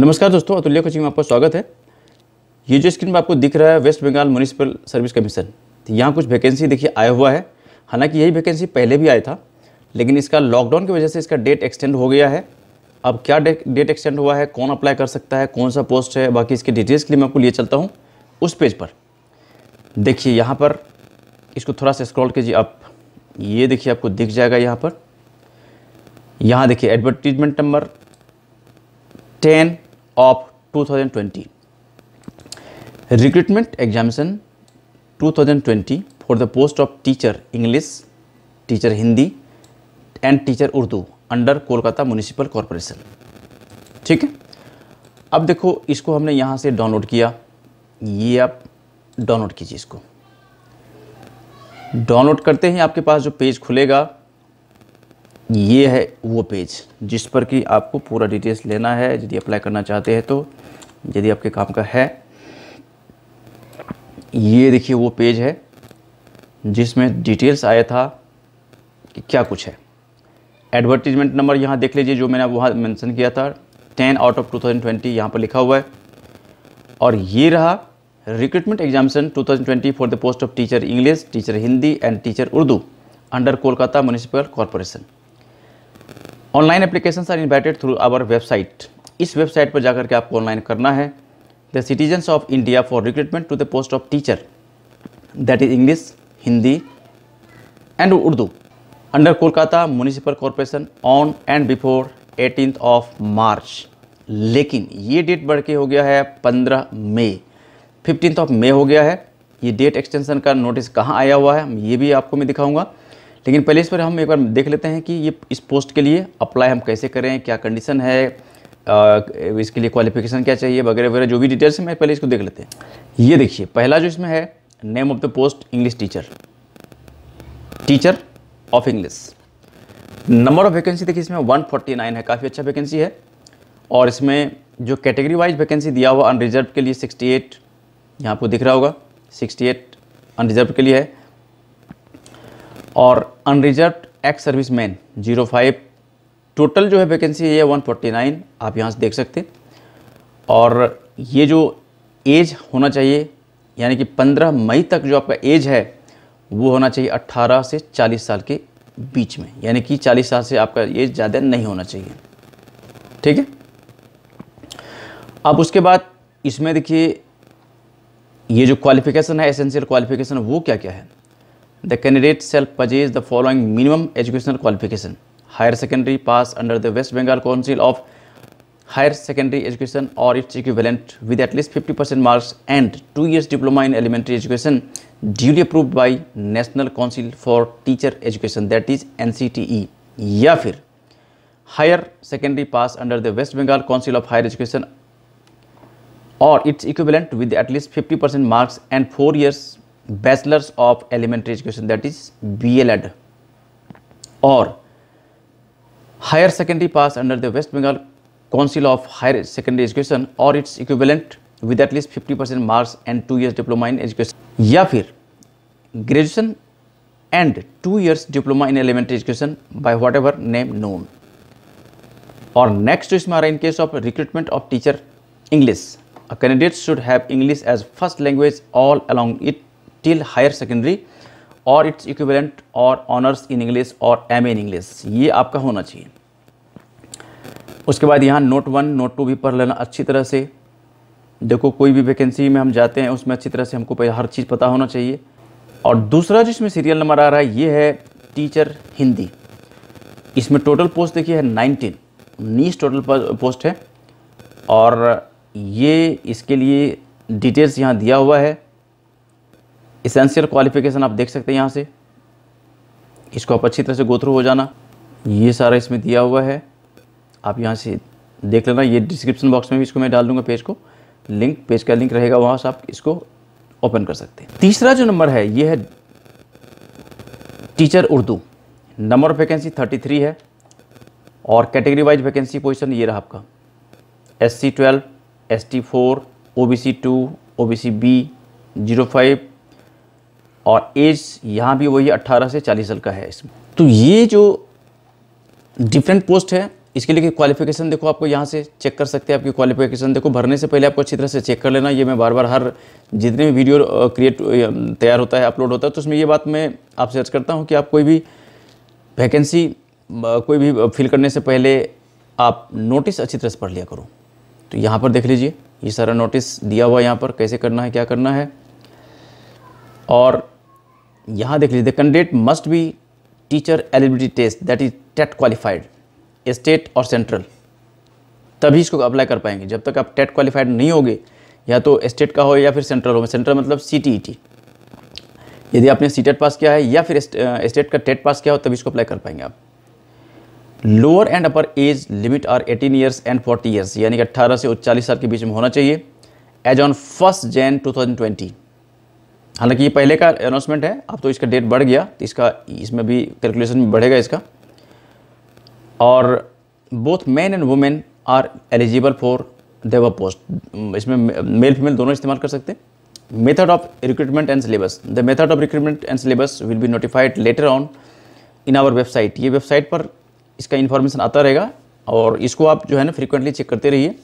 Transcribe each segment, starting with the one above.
नमस्कार दोस्तों, अतुल्य कोचिंग में आपका स्वागत है। ये जो स्क्रीन पर आपको दिख रहा है, West Bengal municipal service commission यहाँ कुछ वैकेंसी देखिए, आया हुआ है। हालाँकि यही वैकेंसी पहले भी आया था लेकिन इसका लॉकडाउन की वजह से इसका डेट एक्सटेंड हो गया है। अब क्या डेट एक्सटेंड हुआ है? कौन अप्लाई कर सकता है? कौन सा पोस्ट है? बाकी इसकी डिटेल्स के लिए मैं आपको लिए चलता हूँ उस पेज पर। देखिए, यहाँ पर इसको थोड़ा सा स्क्रॉल कीजिए आप। ये देखिए, आपको दिख जाएगा यहाँ पर। यहाँ देखिए advertisement number ten of 2020 recruitment examination 2020 for the post of teacher english teacher hindi and teacher Urdu under Kolkata municipal corporation ठीक है? अब देखो, इसको हमने यहाँ से डाउनलोड किया। ये आप डाउनलोड कीजिए इसको। डाउनलोड करते ही आपके पास जो पेज खुलेगा, ये है वो पेज जिस पर कि आपको पूरा डिटेल्स लेना है। यदि अप्लाई करना चाहते हैं तो यदि आपके काम का है, ये देखिए वो पेज है, जिसमें डिटेल्स आया था कि क्या कुछ है। एडवर्टीजमेंट नंबर यहाँ देख लीजिए, जो मैंने वहाँ मेंशन किया था ten out of 2020 thousand twenty यहाँ पर लिखा हुआ है। और ये रहा recruitment examination 2020 for the post of teacher English teacher Hindi and teacher Urdu under Kolkata municipal corporation online application are invited through our website इस वेबसाइट पर जाकर के आपको ऑनलाइन करना है। The citizens of India for recruitment to the post of teacher that is English Hindi and Urdu under Kolkata municipal corporation on and before eighteen of March लेकिन ये date बढ़ के हो गया है 15 मई। फिफ्टीन ऑफ़ मई हो गया है। ये डेट एक्सटेंशन का नोटिस कहाँ आया हुआ है, ये भी आपको मैं दिखाऊँगा। लेकिन पहले इस पर हम एक बार देख लेते हैं कि ये इस पोस्ट के लिए अप्लाई हम कैसे करें, क्या कंडीशन है इसके लिए क्वालिफिकेशन क्या चाहिए, वगैरह वगैरह, जो भी डिटेल्स है, मैं पहले इसको देख लेते हैं। ये देखिए, पहला जो इसमें है name of the post English teacher teacher of English number of vacancy देखिए इसमें 149 है, काफ़ी अच्छा वैकेंसी है। और इसमें जो कैटेगरी वाइज वैकेंसी दिया हुआ अनरिजर्व के लिए 68 यहाँ आपको दिख रहा होगा 68 अनरिजर्व के लिए है। और unreserved ex service man zero five total जो है वैकेंसी फोर्टी नाइन आप यहाँ से देख सकते और ये जो एज होना चाहिए, यानी कि पंद्रह मई तक जो आपका एज है वो होना चाहिए 18 से 40 साल के बीच में। यानी कि 40 साल से आपका ये ज़्यादा नहीं होना चाहिए। ठीक है? अब उसके बाद इसमें देखिए, ये जो क्वालिफिकेशन है एसेंशियल क्वालिफिकेशन वो क्या क्या है the candidate self possesses the following minimum educational qualification higher secondary pass under the West Bengal council of higher secondary education और its equivalent with at least 50% marks and two years diploma in elementary education duly approved by National Council for Teacher Education that is NCTE या फिर higher secondary pass under the West Bengal council of higher education और its equivalent with at least 50 percent marks and four years bachelors of elementary education that is BLEd or higher secondary pass under the West Bengal Council of Higher Secondary Education or its equivalent with at least 50% marks and 2 years diploma in education या फिर graduation and two years diploma in elementary education by whatever name known और next इसमें आ रहा है in case of recruitment of teacher English a candidate should have English as first language all along it till higher secondary और it's equivalent और honours in English और MA in English ये आपका होना चाहिए। उसके बाद यहाँ नोट वन नोट टू भी पढ़ लेना अच्छी तरह से। देखो, कोई भी वैकेंसी में हम जाते हैं, उसमें अच्छी तरह से हमको हर चीज़ पता होना चाहिए। और दूसरा जो इसमें सीरियल नंबर आ रहा है, ये है टीचर हिंदी। इसमें टोटल पोस्ट देखिए है नाइनटीन उन्नीस टोटल पोस्ट है। और ये इसके लिए डिटेल्स यहाँ दिया हुआ है। इसेंशियल क्वालिफिकेशन आप देख सकते हैं यहाँ से। इसको आप अच्छी तरह से गोथ्रू हो जाना। ये सारा इसमें दिया हुआ है। आप यहाँ से देख लेना, ये डिस्क्रिप्शन बॉक्स में भी इसको मैं डाल दूँगा पेज को। लिंक, पेज का लिंक रहेगा, वहाँ से आप इसको ओपन कर सकते हैं। तीसरा जो नंबर है, ये है teacher Urdu. Number of vacancy thirty three है और कैटेगरी वाइज वैकेंसी पोजीशन ये रहा आपका। S C twelve S T four O B C two O B C B zero five और एज यहाँ भी वही 18 से 40 साल का है इसमें। तो ये जो डिफरेंट पोस्ट है इसके लिए क्वालिफिकेशन देखो, आपको यहाँ से चेक कर सकते हैं, आपकी क्वालिफिकेशन देखो, भरने से पहले आपको अच्छी तरह से चेक कर लेना। ये मैं बार बार हर जितने भी वीडियो क्रिएट तैयार होता है अपलोड होता है तो उसमें ये बात मैं आपसे अर्ज़ करता हूँ कि आप कोई भी वैकेंसी कोई भी फिल करने से पहले आप नोटिस अच्छी तरह से पढ़ लिया करो। तो यहाँ पर देख लीजिए, ये सारा नोटिस दिया हुआ यहाँ पर, कैसे करना है, क्या करना है। और यहाँ देख लीजिए the candidate must be teacher eligibility test that is TET qualified state और सेंट्रल, तभी इसको अप्लाई कर पाएँगे। जब तक आप टेट क्वालिफाइड नहीं होगे, या तो स्टेट का हो या फिर सेंट्रल हो, सेंट्रल मतलब सी e यदि आपने सी टेट पास किया है या फिर स्टेट का टेट पास किया हो, तभी इसको अप्लाई कर पाएँगे आप। Lower and upper age limit are 18 years and 40 years यानी कि 18 से उनचालीस साल के बीच में होना चाहिए। एज ऑन फ़र्स्ट जैन 2020 हालाँकि ये पहले का अनाउंसमेंट है, अब तो इसका डेट बढ़ गया तो इसका, इसमें भी कैलकुलेशन बढ़ेगा इसका। और both man and women are eligible for their post इसमें मेल फीमेल दोनों इस्तेमाल कर सकते हैं। Method of recruitment and syllabus the method of recruitment and syllabus will be notified later on in our website ये वेबसाइट पर इसका information आता रहेगा और इसको आप जो है ना फ्रिक्वेंटली चेक करते रहिए।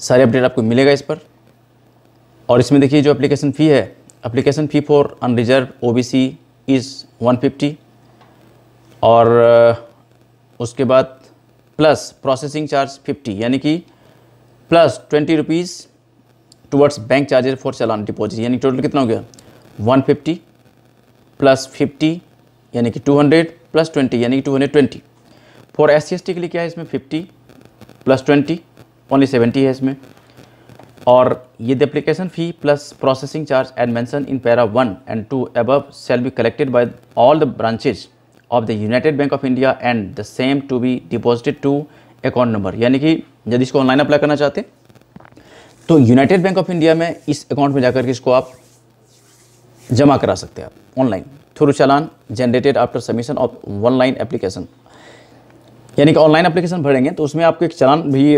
सारे अपडेट आपको मिलेगा इस पर। और इसमें देखिए जो एप्लीकेशन फ़ी है application fee for unreserved C is one fifty और उसके बाद प्लस प्रोसेसिंग चार्ज फिफ्टी यानी कि plus twenty rupees towards bank charges for challan deposit यानी टोटल कितना हो गया? वन फिफ्टी प्लस फिफ्टी यानी कि टू हंड्रेड प्लस ट्वेंटी यानी कि two hundred twenty for S C के लिए क्या है इसमें? Fifty plus twenty only seventy है इसमें। और ये application fee plus processing charge and mention in para one and two above shall be collected by all the branches of the United Bank of India and the same to be deposited to account number यानी कि यदि इसको online apply करना चाहते तो United Bank of India में इस account में जाकर के इसको आप जमा करा सकते हैं आप online through challan generated after submission of online application यानी कि ऑनलाइन एप्लीकेशन भरेंगे तो उसमें आपको एक चलान भी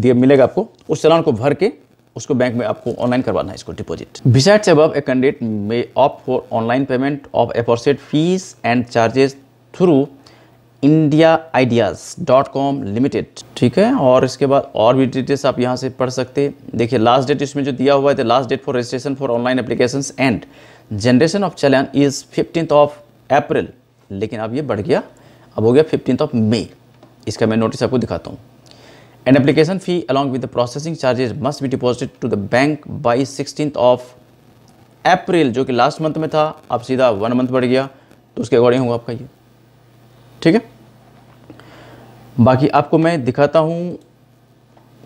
दिए मिलेगा आपको। उस चलान को भर के उसको बैंक में आपको ऑनलाइन करवाना है इसको deposit besides above a candidate may opt for online payment of aforesaid fees and charges through India ideas dot com limited ठीक है? और इसके बाद और भी डिटेल्स आप यहाँ से पढ़ सकते हैं। देखिए लास्ट डेट इसमें जो दिया हुआ है last date for registration for online application and generation of challan is fifteenth of April लेकिन अब ये बढ़ गया। अब हो गया फिफ्टींथ ऑफ़ मे इसका मैं नोटिस आपको दिखाता हूँ। An application fee along with processing charges must be deposit to the bank by sixteen of April जो कि लास्ट मंथ में था, अब सीधा वन मंथ बढ़ गया तो उसके अकॉर्डिंग होगा आपका ये। ठीक है? बाकी आपको मैं दिखाता हूँ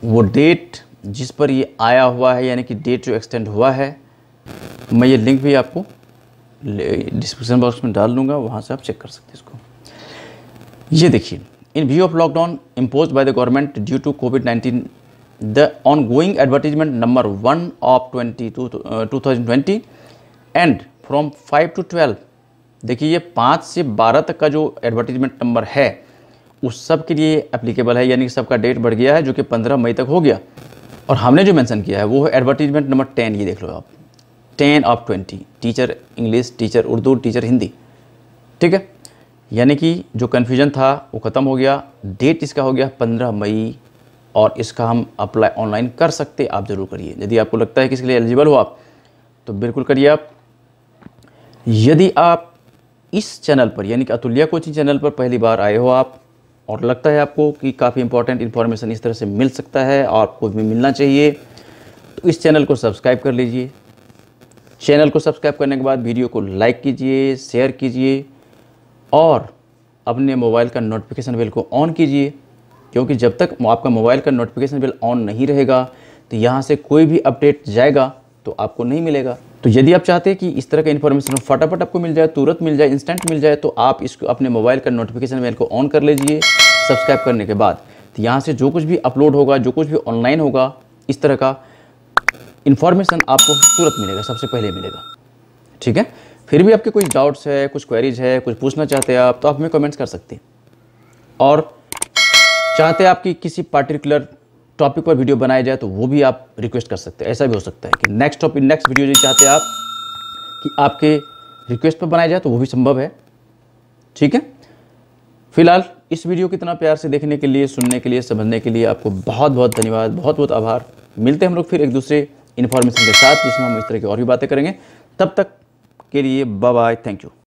वो डेट जिस पर ये आया हुआ है, यानी कि डेट जो एक्सटेंड हुआ है। मैं ये लिंक भी आपको डिस्क्रिप्शन बॉक्स में डाल दूँगा, वहाँ से आप चेक कर सकते हैं इसको। ये देखिए impose by the government due to COVID nineteen the ongoing advertisement number one of twenty two two thousand twenty and from five to twelve देखिए ये पाँच से बारह तक का जो एडवर्टीजमेंट नंबर है, उस सब के लिए एप्लीकेबल है, यानी कि सबका डेट बढ़ गया है, जो कि पंद्रह मई तक हो गया। और हमने जो मेंशन किया है, वो है एडवर्टीजमेंट नंबर टेन ये देख लो आप। Ten of twenty teacher English teacher Urdu teacher Hindi ठीक है? यानी कि जो कन्फ्यूज़न था, वो ख़त्म हो गया। डेट इसका हो गया पंद्रह मई और इसका हम अप्लाई ऑनलाइन कर सकते आप ज़रूर करिए। यदि आपको लगता है कि इसके लिए एलिजिबल हो आप तो बिल्कुल करिए आप। यदि आप इस चैनल पर, यानी कि अतुल्या कोचिंग चैनल पर पहली बार आए हो आप, और लगता है आपको कि काफ़ी इंपॉर्टेंट इन्फॉर्मेशन इस तरह से मिल सकता है और आपको भी मिलना चाहिए तो इस चैनल को सब्सक्राइब कर लीजिए। चैनल को सब्सक्राइब करने के बाद वीडियो को लाइक कीजिए शेयर कीजिए और अपने मोबाइल का नोटिफिकेशन बिल को ऑन कीजिए, क्योंकि जब तक आपका मोबाइल का नोटिफिकेशन बिल ऑन नहीं रहेगा तो यहाँ से कोई भी अपडेट जाएगा तो आपको नहीं मिलेगा। तो यदि आप चाहते हैं कि इस तरह का इन्फॉर्मेशन फटाफट आपको मिल जाए, तुरंत मिल जाए इंस्टेंट मिल जाए तो आप इसको अपने मोबाइल का नोटिफिकेशन बिल को ऑन कर लीजिए सब्सक्राइब करने के बाद। तो यहाँ से जो कुछ भी अपलोड होगा, जो कुछ भी ऑनलाइन होगा, इस तरह का इन्फॉर्मेशन आपको तुरंत मिलेगा, सबसे पहले मिलेगा। ठीक है? फिर भी आपके कोई डाउट्स है, कुछ क्वेरीज है, कुछ पूछना चाहते हैं आप तो आप हमें कमेंट्स कर सकते हैं। और चाहते हैं आपकी किसी पार्टिकुलर टॉपिक पर वीडियो बनाया जाए तो वो भी आप रिक्वेस्ट कर सकते हैं। ऐसा भी हो सकता है कि नेक्स्ट टॉपिक नेक्स्ट वीडियो जो चाहते हैं आप, कि आपके रिक्वेस्ट पर बनाया जाए तो वो भी संभव है। ठीक है? फ़िलहाल इस वीडियो को इतना प्यार से देखने के लिए, सुनने के लिए, समझने के लिए आपको बहुत बहुत धन्यवाद बहुत बहुत आभार। मिलते हैं हम लोग फिर एक दूसरे इन्फॉर्मेशन के साथ, जिसमें हम इस तरह की और भी बातें करेंगे। तब तक के लिए बाय थैंक यू